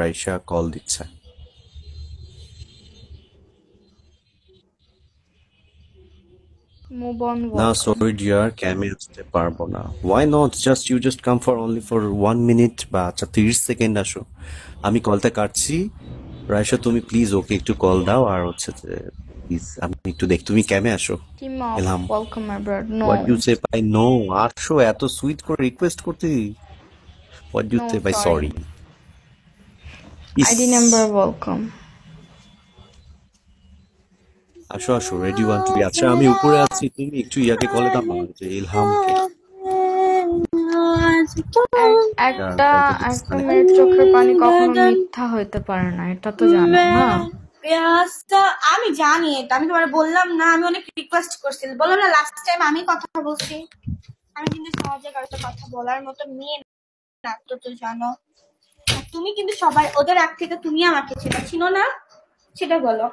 Raisa call দিচ্ছে। Move on, না. Sorry dear ক্যামে আসতে পারব না। Why not just you just come for only for one minute বা আচ্ছা তিরিশ সেকেন্ড আসো। আমি কলটা কাটছি। রাইসা তুমি প্লিজ ওকে একটু কল দাও আর হচ্ছে যে প্লিজ আমি একটু দেখ। তুমি ক্যামে আসো। এলাম। হোয়াট ইউ সে নো আসো এত সুইট করে রিকোয়েস্ট করতে। হোয়াট ইউ সে ভাই? Sorry ID number welcome. আসো আসো রেডি ওয়ান টু আচ্ছা আমি উপরে আছি তুমি একটু ইয়াকে কলে দাও না যে ইলহামকে। একটা একটা মেয়ের চোখের পানি কখনো মিথ্যা হইতে পারে না এটা তো জানো না? পেঁয়াজটা আমি জানি এটা আমি তোমার বললাম না আমি অনেক রিকোয়েস্ট করছি। বললাম না লাস্ট টাইম আমি কথা বলছি। আমি কিন্তু সহজে কারোর কথা বলার মতো মেয়ে না তো তো জানো। তুমি কিন্তু সবাই ওদের আগ থেকে তুমি আমাকে চেনো। চিনো না? সেটা বলো।